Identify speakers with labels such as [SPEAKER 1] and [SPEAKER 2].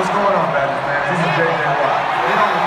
[SPEAKER 1] What's going on, Badger fans? This is JJ Watt.